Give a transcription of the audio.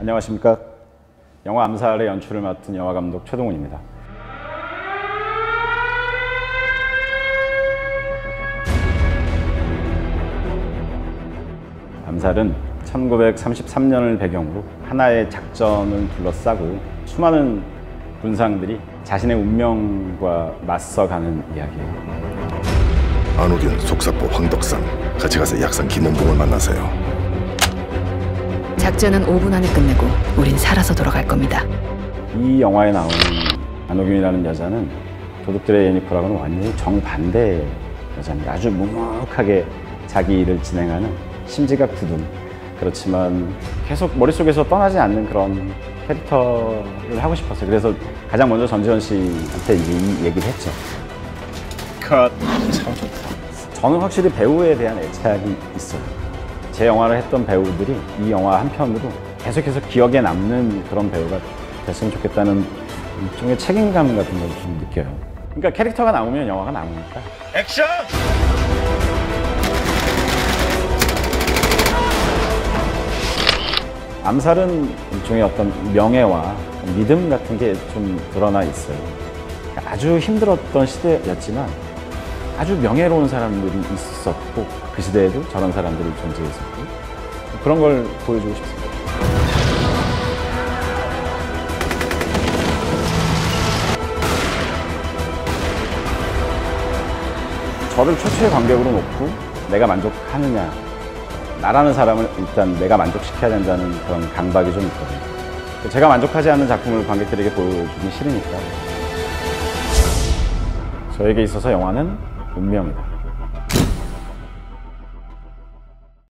안녕하십니까. 영화 암살의 연출을 맡은 영화 감독 최동훈입니다. 암살은 1933년을 배경으로 하나의 작전을 둘러싸고 수많은 군상들이 자신의 운명과 맞서가는 이야기예요. 안욱인 속사포 황덕산 같이 가서 약산 김원봉을 만나세요 작전은 5분 안에 끝내고 우린 살아서 돌아갈 겁니다. 이 영화에 나오는 안호균이라는 여자는 도둑들의 예니퍼랑은 완전히 정반대의 여자입니다. 아주 묵묵하게 자기 일을 진행하는 심지가 굳은 그렇지만 계속 머릿속에서 떠나지 않는 그런 캐릭터를 하고 싶었어요. 그래서 가장 먼저 전지현 씨한테 이 얘기를 했죠. 컷. 참 좋다. 저는 확실히 배우에 대한 애착이 있어요. 제 영화를 했던 배우들이 이 영화 한 편으로 계속해서 기억에 남는 그런 배우가 됐으면 좋겠다는 일종의 책임감 같은 걸 좀 느껴요. 그러니까 캐릭터가 나오면 영화가 나오니까. 액션! 암살은 일종의 어떤 명예와 믿음 같은 게 좀 드러나 있어요. 아주 힘들었던 시대였지만 아주 명예로운 사람들이 있었고 그 시대에도 저런 사람들이 존재했었고 그런 걸 보여주고 싶습니다. 저를 최초의 관객으로 놓고 내가 만족하느냐 나라는 사람을 일단 내가 만족시켜야 된다는 그런 강박이 좀 있거든요. 제가 만족하지 않는 작품을 관객들에게 보여주기 싫으니까 저에게 있어서 영화는 운명이다.